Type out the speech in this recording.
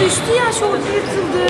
düştü ya şort yırtıldı.